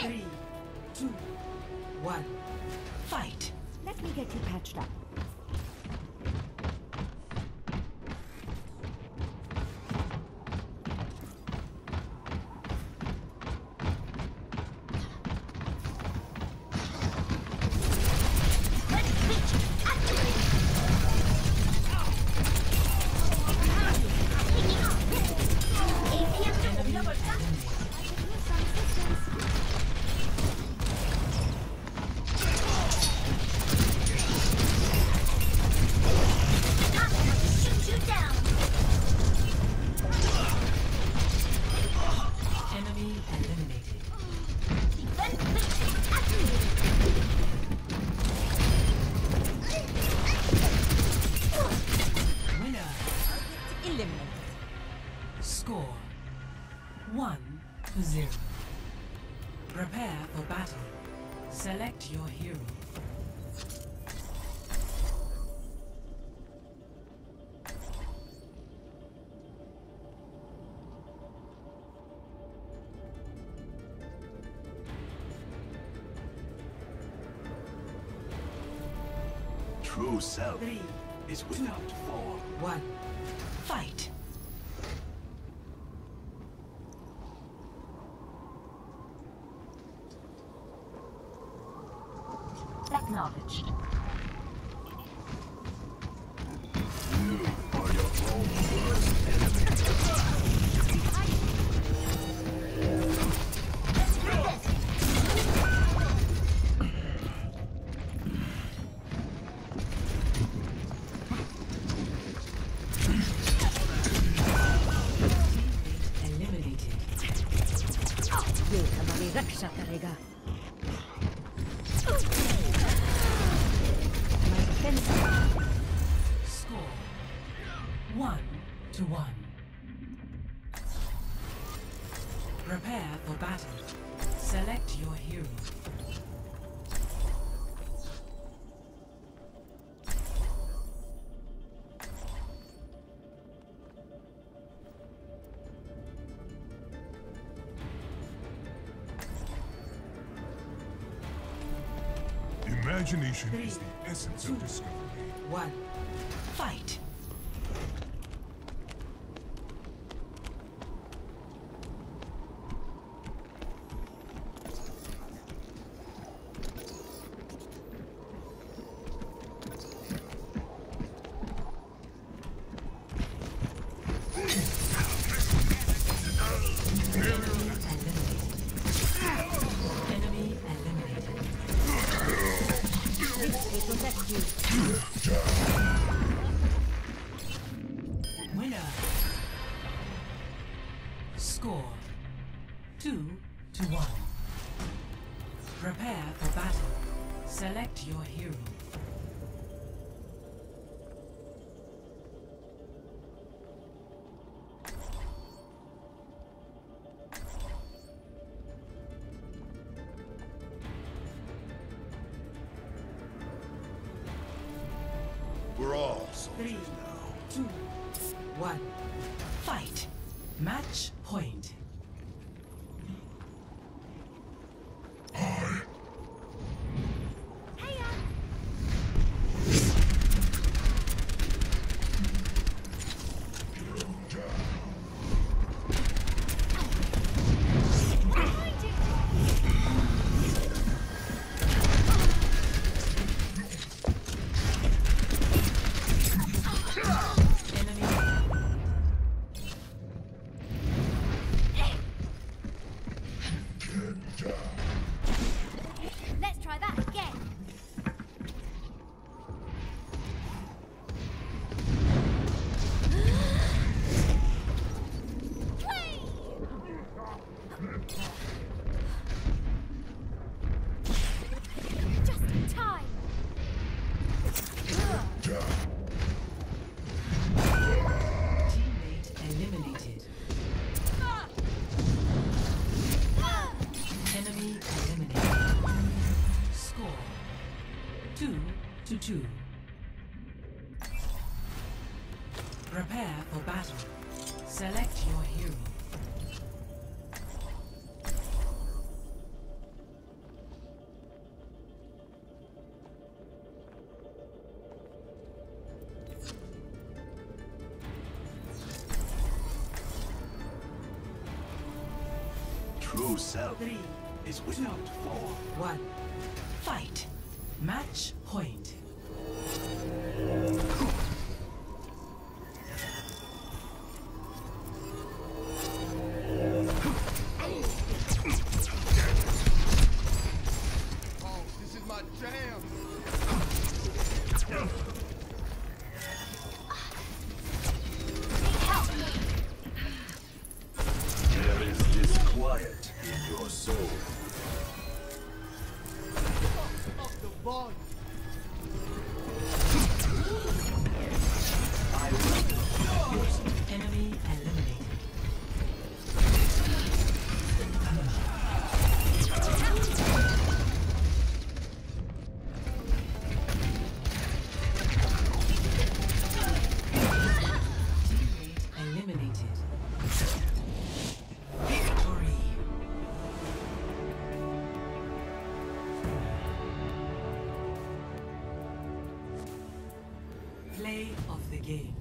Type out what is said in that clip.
Three, two, one, fight! Let me get you patched up. Zero. Prepare for battle. Select your hero. True self Three, is without form. one, fight! Acknowledged. To one. Prepare for battle. Select your hero. Imagination Three, is the essence two, of discovery. One, fight! Winner. Score two to one. Prepare for battle. Select your hero. We're all soldiers now. Two, one. Fight. Match point. Just in time. teammate eliminated. Enemy eliminated. Score two to two. Prepare for battle. Select your hero. True self Three, is without flaw. one. Fight. Match point. Oh, this is my jam. Up game.